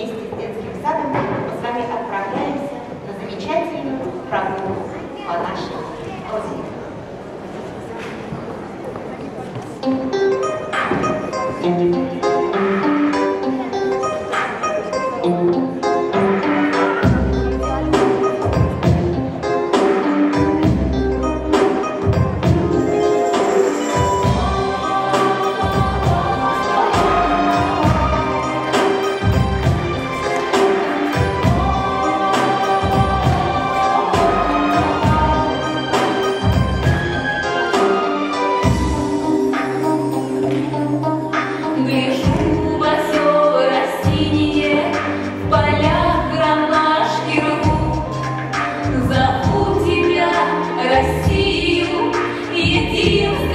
вместе с детским садом мы с вами отправляемся на замечательную прогулку по нашей родине. Thank you. Зову тебя Россию единственную.